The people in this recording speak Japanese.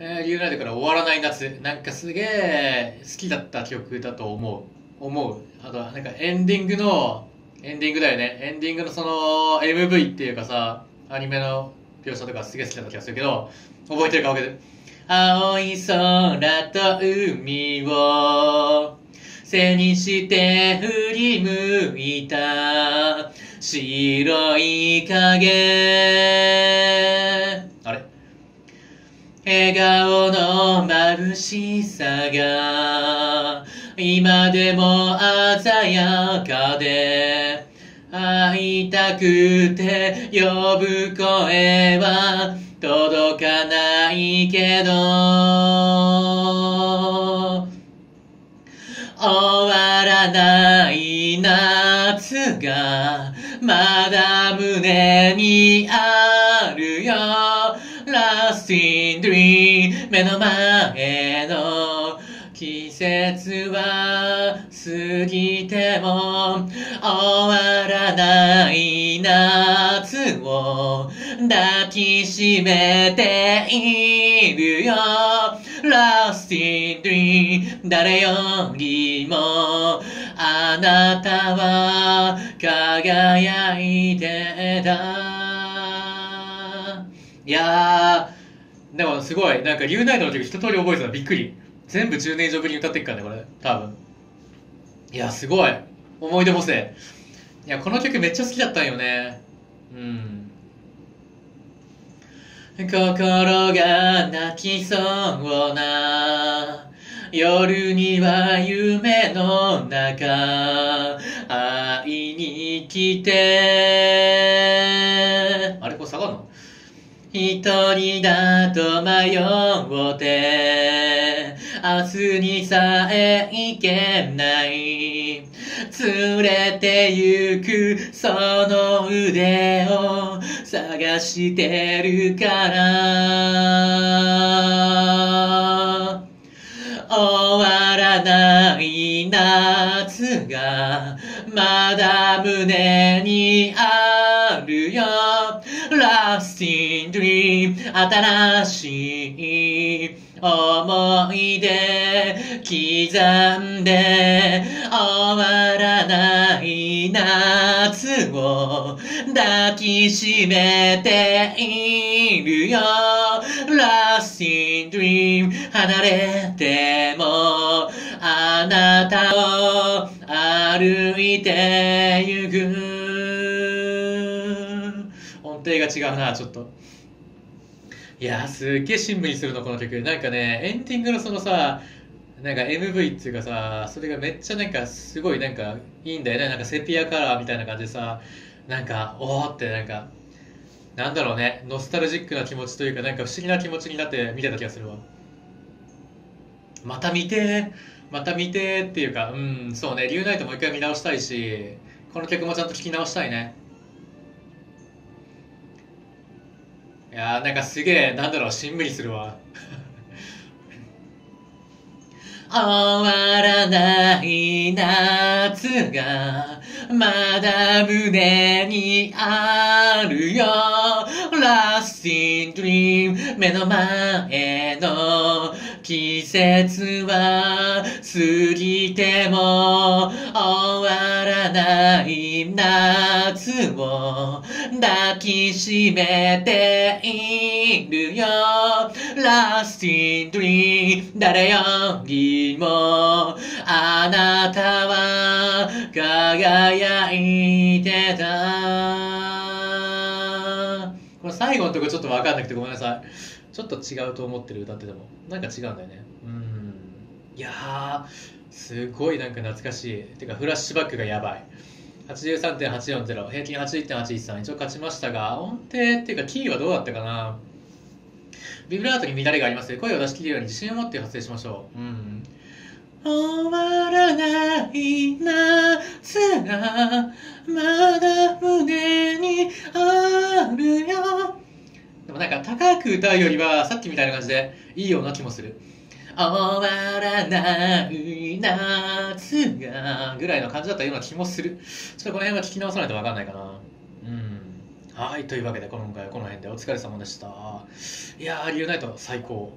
えー、リュウナイトから終わらない夏。なんかすげえ好きだった曲だと思う。思う。あとは、なんかエンディングの、エンディングだよね。エンディングのその MV っていうかさ、アニメの描写とかすげえ好きだった気がするけど、覚えてるか覚えてる？青い空と海を背にして振り向いた白い影笑顔の眩しさが今でも鮮やかで会いたくて呼ぶ声は届かないけど終わらない夏がまだ胸にあるよ。Lost in dream 目の前の季節は過ぎても終わらない夏を抱きしめているよ。Lost in dream 誰よりもあなたは輝いてた。いやでもすごいなんかリュウナイトの曲一通り覚えてたびっくり。全部10年以上ぶりに歌っていくからねこれ。多分。いやすごい。思い出補正いやこの曲めっちゃ好きだったんよね。うん。心が泣きそうな。夜には夢の中。会いに来て。一人だと迷って明日にさえ行けない。連れて行くその腕を探してるから。終わらない夏がまだ胸にあるよ。Lost in dream 新しい思い出刻んで終わらない夏を抱きしめているよ。Lost in dream 離れてもあなたを歩いてゆく。音程が違うなちょっと。いやーすっげえシンプルにするのこの曲。なんかねエンディングのそのさなんか MV っていうかさそれがめっちゃなんかすごいなんかいいんだよね。なんかセピアカラーみたいな感じでさなんかおーってなんかなんだろうね。ノスタルジックな気持ちというかなんか不思議な気持ちになって見てた気がするわ。また見てまた見てっていうかうんそうね。リュウナイトもう一回見直したいしこの曲もちゃんと聴き直したいね。いやーなんかすげえなんだろうしんみりするわ。終わらない夏がまだ胸にあるよ。Lost in dream 目の前の季節は過ぎても終わらない夏を。抱きしめているよ。Lost in dream 誰よりもあなたは輝いてた。この最後のとこちょっと分かんなくてごめんなさい。ちょっと違うと思ってる歌ってても。なんか違うんだよね。うん。いやーすごいなんか懐かしい。てかフラッシュバックがやばい。83.840平均81.813一応勝ちましたが音程っていうかキーはどうだったかな。ビブラートに乱れがあります。声を出し切るように自信を持って発声しましょう。うん。終わらない夏がまだ胸にあるよ。でもなんか高く歌うよりはさっきみたいな感じでいいような気もする。終わらない夏がぐらいの感じだったような気もする。ちょっとこの辺は聞き直さないと分かんないかな。うん。はいというわけで今回はこの辺でお疲れ様でした。いやーリュウナイト最高。